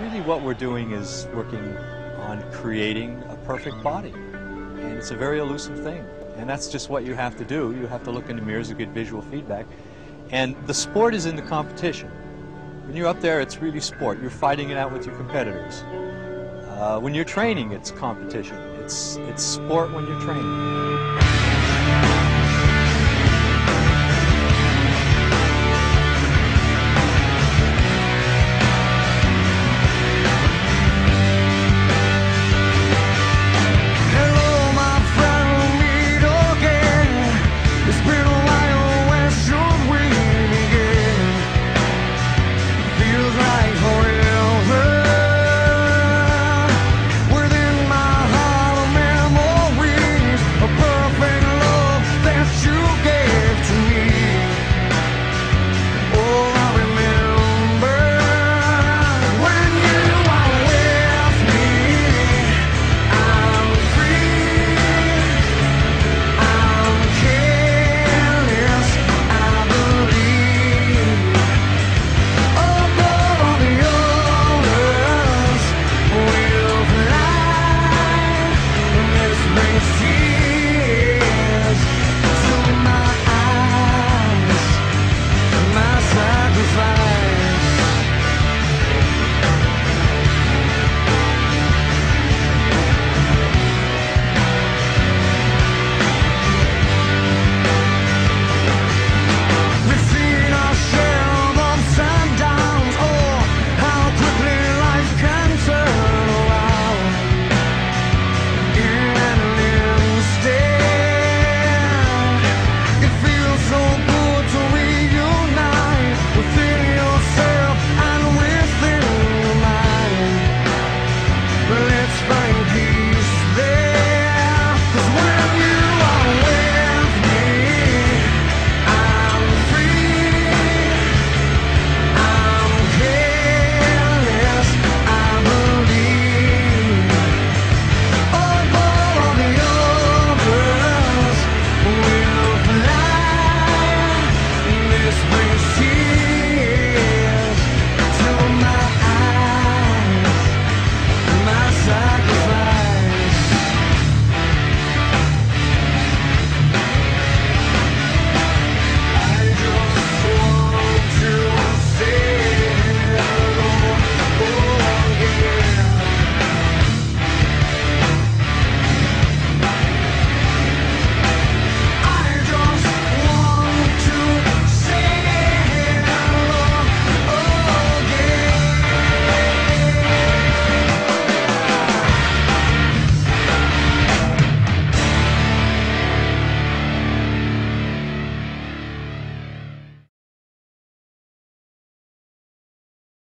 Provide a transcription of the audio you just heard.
Really what we're doing is working on creating a perfect body. And it's a very elusive thing. And that's just what you have to do. You have to look in the mirrors to get visual feedback. And the sport is in the competition. When you're up there, it's really sport. You're fighting it out with your competitors. Uh, when you're training, it's competition. It's, it's sport when you're training.